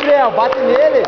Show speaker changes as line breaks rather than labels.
Gabriel, bate nele.